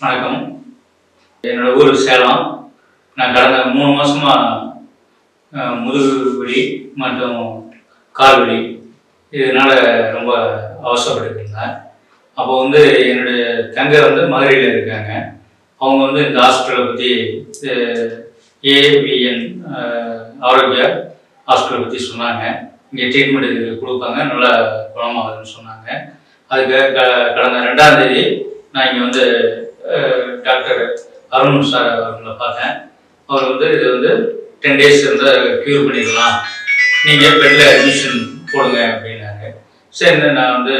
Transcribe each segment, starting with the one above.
வணக்கம். என்னோட ஊர் சேலம். நான் கடந்த மூணு மாசமா முதுகு வலி மற்றும் கால் வலி. இதனால ரொம்ப அவசரப்பட்டுருந்தேன் அப்போ வந்து என்னுடைய தங்கை வந்து மதுரையில் இருக்காங்க. அவங்க வந்து இந்த ஹாஸ்பிட்டலை பற்றி ஏவிஎன் ஆரோக்கிய ஹாஸ்பிட்டலை பற்றி சொன்னாங்க. இங்கே ட்ரீட்மெண்ட் இது கொடுப்பாங்க. நல்லா குணமாகுதுன்னு சொன்னாங்க. அதுக்கு க கடந்த ரெண்டாம் தேதி நான் இங்கே வந்து டாக்டர் அருண் சார் அவர்களை பார்த்தேன். அவர் வந்து இது வந்து டென் டேஸ் வந்து க்யூர் பண்ணிடலாம். நீங்கள் பெட்டில் அட்மிஷன் போடுங்க அப்படின்னாங்க சரி நான் வந்து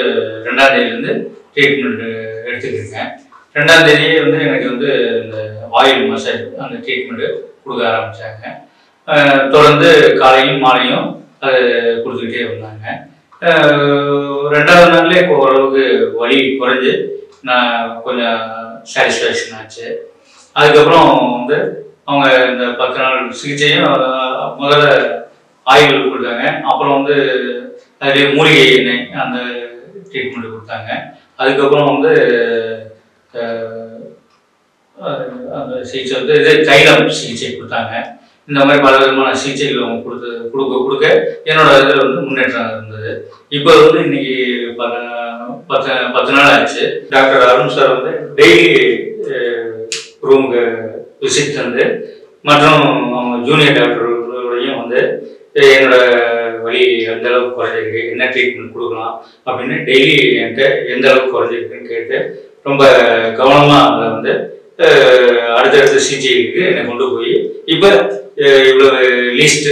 ரெண்டாம் தேதியிலேருந்து ட்ரீட்மெண்ட் எடுத்துக்கிருக்கேன் ரெண்டாம் தேதியே வந்து எனக்கு வந்து இந்த ஆயில் மசாஜ் அந்த ட்ரீட்மெண்ட்டு கொடுக்க ஆரம்பித்தாங்க தொடர்ந்து காலையும் மாலையும் அது கொடுத்துக்கிட்டே வந்தாங்க. ரெண்டாவது நாள்லேயே இப்போ ஓரளவுக்கு வலி குறைஞ்சு நான் கொஞ்சம் சாட்டிஸ்ஃபேக்ஷன் ஆச்சு. அதுக்கப்புறம் வந்து அவங்க இந்த பத்து நாள் சிகிச்சையும் முதல்ல ஆய்வுகள் கொடுத்தாங்க. அப்புறம் வந்து அதுலேயே மூலிகை எண்ணெய் அந்த ட்ரீட்மெண்ட் கொடுத்தாங்க. அதுக்கப்புறம் வந்து அந்த சிகிச்சை வந்து இது தைலம் சிகிச்சை கொடுத்தாங்க. இந்த மாதிரி பல விதமான சிகிச்சைகள் அவங்க கொடுத்து கொடுக்க கொடுக்க என்னோட இதில் வந்து முன்னேற்றம் இருந்தது. இப்போ வந்து இன்னைக்கு பல பத்து பத்து நாள் ஆச்சு. டாக்டர் அருண் சார் வந்து டெய்லி ரூமுக்கு விசிட் தந்து மற்றும் அவங்க ஜூனியர் டாக்டர்களோடையும் வந்து என்னோட வலி எந்த அளவுக்கு குறைஞ்சிருக்கு? என்ன ட்ரீட்மெண்ட் கொடுக்கலாம்? அப்படின்னு டெய்லி என்கிட்ட எந்த அளவுக்கு குறைஞ்சிருக்குன்னு கேட்டு ரொம்ப கவனமாக அதை வந்து அடுத்தடுத்த சிகிச்சைகளுக்கு என்னை கொண்டு போய் இப்போ இவ்வளவு லீஸ்ட்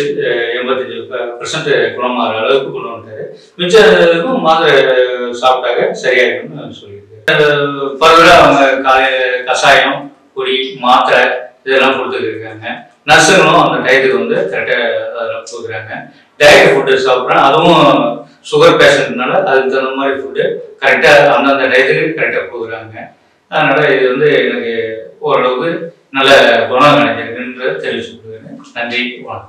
எண்பத்தஞ்சு பர்சன்ட் குணமாகிற அளவுக்கு கொண்டு வந்துட்டாரு. மிச்சம் மாத்திரை சாப்பிட்டாக்க சரியாயிருக்கும்னு சொல்லியிருக்காரு ஃபர்தராக அவங்க காலையில் கஷாயம் பொடி மாத்திரை இதெல்லாம் கொடுத்துருக்காங்க நர்ஸுங்களும் அந்த டயத்துக்கு வந்து கரெக்டாக அதெல்லாம் கொடுக்குறாங்க. டயட் ஃபுட்டு சாப்பிட்றேன் அதுவும் சுகர் பேஷண்ட்னால அதுக்கு தகுந்த மாதிரி ஃபுட்டு கரெக்டாக அந்தந்த டயத்துக்கு கரெக்டாக கொடுக்குறாங்க. அதனால் இது வந்து எனக்கு ஓரளவுக்கு நல்ல குணம் கிடைச்சிருக்குன்ற and 8 to 1.